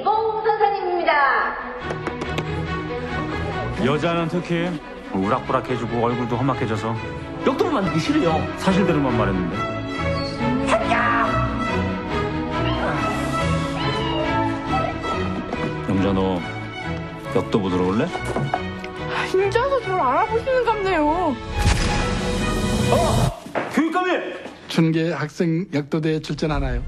이봉 선생님입니다. 여자는 특히 우락부락해지고 얼굴도 험악해져서 역도로 만들기 싫어요. 사실대로만 말했는데 영자 너 역도부 들어올래? 아, 인자서 저를 알아보시는 갑네요. 어! 교육감님! 춘계 학생 역도대에 출전하나요?